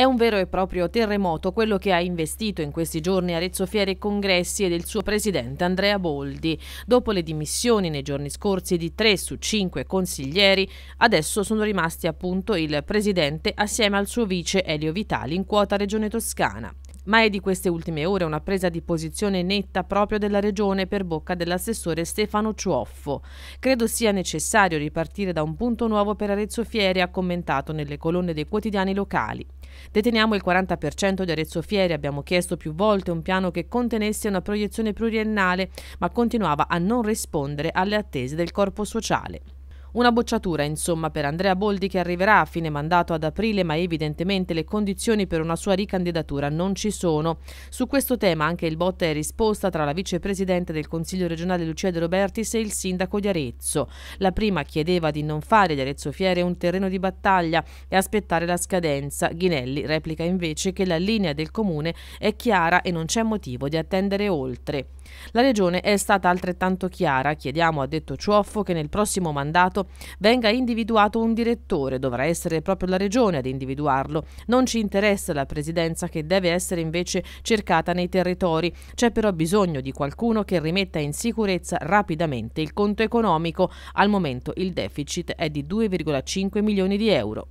È un vero e proprio terremoto quello che ha investito in questi giorni Arezzo Fiere Congressi e del suo presidente Andrea Boldi. Dopo le dimissioni nei giorni scorsi di tre su cinque consiglieri, adesso sono rimasti appunto il presidente assieme al suo vice Elio Vitali in quota Regione Toscana. Ma è di queste ultime ore una presa di posizione netta proprio della Regione per bocca dell'assessore Stefano Ciuoffo. Credo sia necessario ripartire da un punto nuovo per Arezzo Fieri, ha commentato nelle colonne dei quotidiani locali. Deteniamo il 40% di Arezzo Fieri, abbiamo chiesto più volte un piano che contenesse una proiezione pluriennale, ma continuava a non rispondere alle attese del corpo sociale. Una bocciatura, insomma, per Andrea Boldi che arriverà a fine mandato ad aprile, ma evidentemente le condizioni per una sua ricandidatura non ci sono. Su questo tema anche il botta è risposta tra la vicepresidente del Consiglio regionale Lucia De Robertis e il sindaco di Arezzo. La prima chiedeva di non fare di Arezzo Fiere un terreno di battaglia e aspettare la scadenza. Ghinelli replica invece che la linea del comune è chiara e non c'è motivo di attendere oltre. La regione è stata altrettanto chiara, chiediamo, ha detto Ciuoffo, che nel prossimo mandato venga individuato un direttore, dovrà essere proprio la regione ad individuarlo. Non ci interessa la presidenza che deve essere invece cercata nei territori, c'è però bisogno di qualcuno che rimetta in sicurezza rapidamente il conto economico, al momento il deficit è di 2,5 milioni di euro.